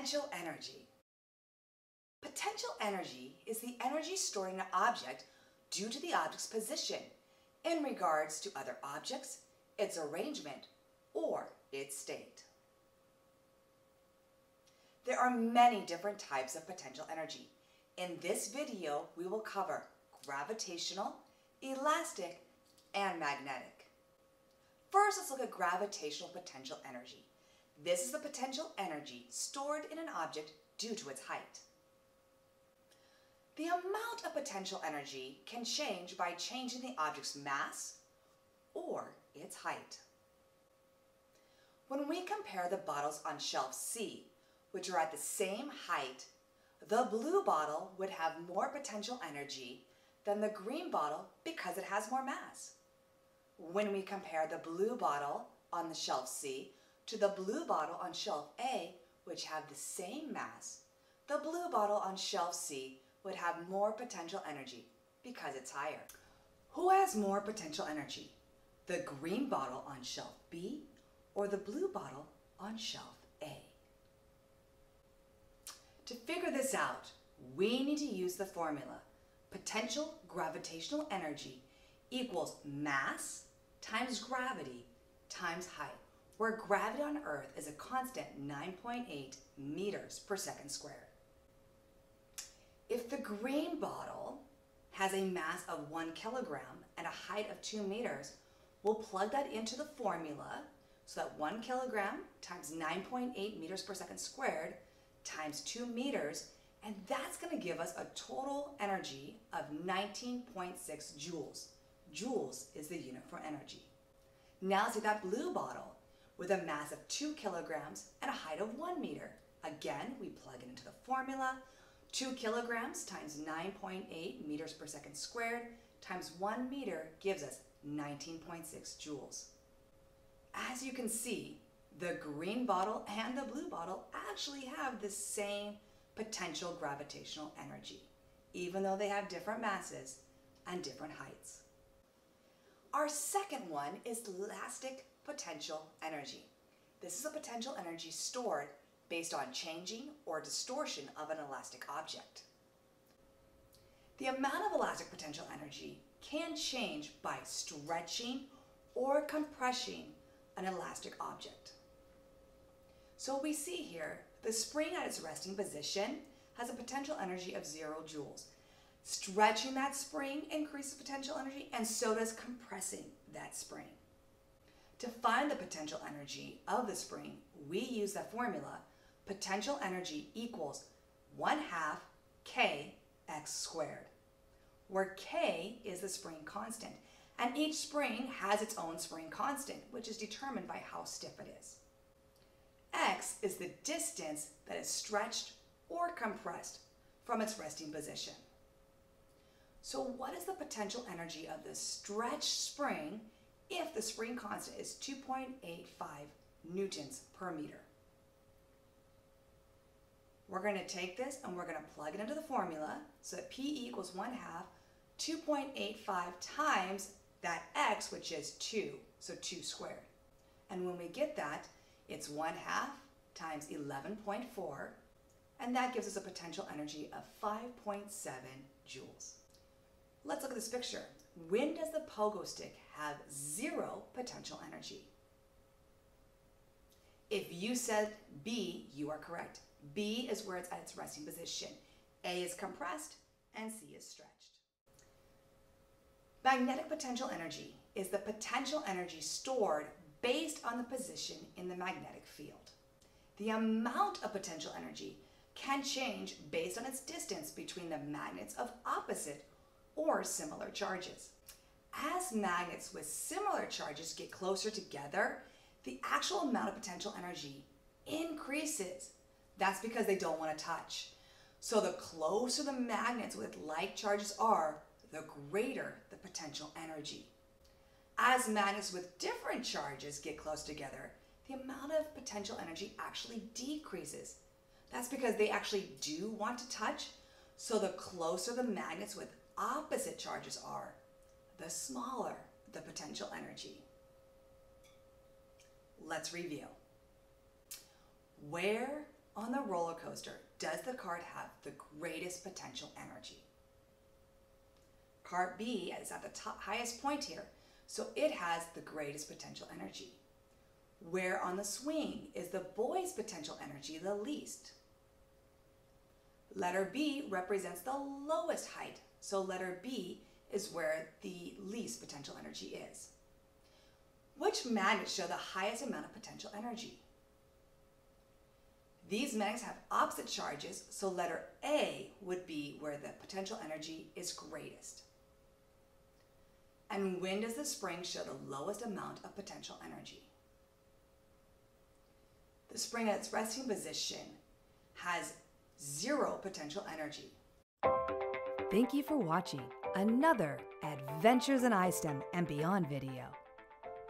Potential energy. Potential energy is the energy stored in an object due to the object's position in regards to other objects, its arrangement, or its state. There are many different types of potential energy. In this video, we will cover gravitational, elastic, and magnetic. First, let's look at gravitational potential energy. This is the potential energy stored in an object due to its height. The amount of potential energy can change by changing the object's mass or its height. When we compare the bottles on shelf C, which are at the same height, the blue bottle would have more potential energy than the green bottle because it has more mass. When we compare the blue bottle on the shelf C to the blue bottle on shelf A, which have the same mass, the blue bottle on shelf C would have more potential energy because it's higher. Who has more potential energy? The green bottle on shelf B or the blue bottle on shelf A? To figure this out, we need to use the formula potential gravitational energy equals mass times gravity times height, where gravity on Earth is a constant 9.8 meters per second squared. If the green bottle has a mass of one kilogram and a height of two meters, we'll plug that into the formula so that one kilogram times 9.8 meters per second squared times 2 meters, and that's going to give us a total energy of 19.6 joules. Joules is the unit for energy. Now let's that blue bottle with a mass of 2 kilograms and a height of 1 meter. Again, we plug it into the formula. 2 kilograms times 9.8 meters per second squared times 1 meter gives us 19.6 joules. As you can see, the green bottle and the blue bottle actually have the same potential gravitational energy, even though they have different masses and different heights. Our second one is elastic potential energy. This is a potential energy stored based on changing or distortion of an elastic object. The amount of elastic potential energy can change by stretching or compressing an elastic object. So we see here, the spring at its resting position has a potential energy of zero joules. Stretching that spring increases potential energy, and so does compressing that spring. To find the potential energy of the spring, we use the formula potential energy equals 1 half k x squared, where k is the spring constant, and each spring has its own spring constant, which is determined by how stiff it is x is the distance that is stretched or compressed from its resting position. So what is the potential energy of the stretched spring if the spring constant is 2.85 newtons per meter? We're going to take this and we're going to plug it into the formula so that P equals 1 half 2.85 times that x, which is 2, so 2 squared. And when we get that, it's 1 half times 11.4, and that gives us a potential energy of 5.7 joules. Let's look at this picture. When does the pogo stick have zero potential energy? If you said B, you are correct. B is where it's at its resting position. A is compressed and C is stretched. Magnetic potential energy is the potential energy stored based on the position in the magnetic field. The amount of potential energy can change based on its distance between the magnets of opposite or similar charges. As magnets with similar charges get closer together, the actual amount of potential energy increases. That's because they don't want to touch. So the closer the magnets with like charges are, the greater the potential energy. As magnets with different charges get close together, the amount of potential energy actually decreases. That's because they actually do want to touch, so the closer the magnets with opposite charges are, the smaller the potential energy. Let's review. Where on the roller coaster does the cart have the greatest potential energy? Card B is at the top, highest point here, so it has the greatest potential energy. Where on the swing is the boy's potential energy the least? Letter B represents the lowest height, so letter B is where the least potential energy is. Which magnets show the highest amount of potential energy? These magnets have opposite charges, so letter A would be where the potential energy is greatest. And when does the spring show the lowest amount of potential energy? The spring at its resting position has zero potential energy. Thank you for watching another Adventures in iSTEM and Beyond video.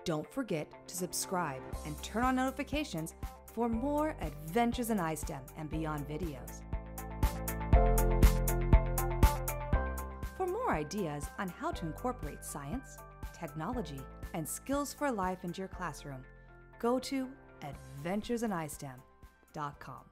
Don't forget to subscribe and turn on notifications for more Adventures in iSTEM and Beyond videos. For more ideas on how to incorporate science, technology, and skills for life into your classroom, go to adventuresinistem.com.